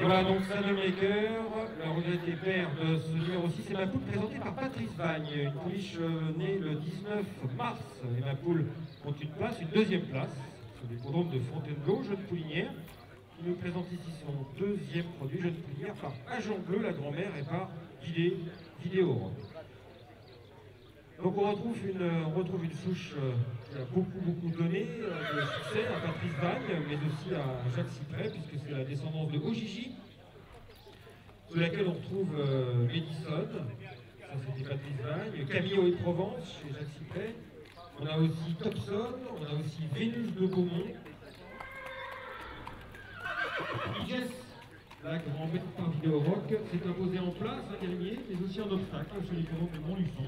Voilà donc Saddlemaker, la regrettée père de ce numéro 6, et ma poule présentée par Patrice Vagne, une pouliche euh, née le 19 mars. Et ma poule compte une place, une deuxième place, sur l'hippodrome de Fontainebleau, jeune poulinière, qui nous présente ici son deuxième produit, jeune poulinière, par Agent Bleu, la grand-mère, et par Vidé, Vidéo. Donc on retrouve une, on retrouve une souche euh, qui a beaucoup beaucoup donné euh, de succès à Patrice Vagne, mais aussi à Jacques Cyprès, puisque c'est la descendance de Ojiji, sous laquelle on retrouve euh, Madison, ça c'était Patrice Vagne, Camille et Provence chez Jacques Cyprès, on a aussi Topson, on a aussi Vénus de Beaumont, Jess, la grand-mère par vidéo rock, s'est imposée en place, un dernier, mais aussi en obstacle sur les de Montluçon.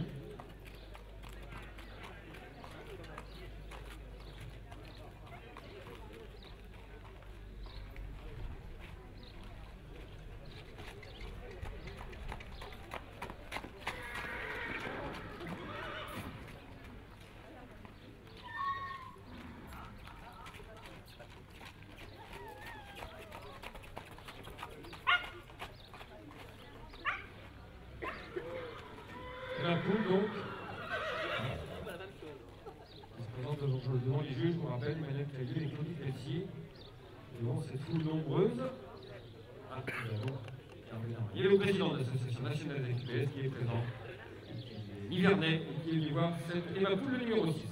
Poule donc. Il se présente devant, devant les juges, je me rappelle, Madame Caillé, les Claudie Pessier, devant cette foule nombreuse. Ah, il y a le président de l'association nationale des FPS qui est présent, Yvernet, qui est venu voir cette, et ma poule le numéro 6.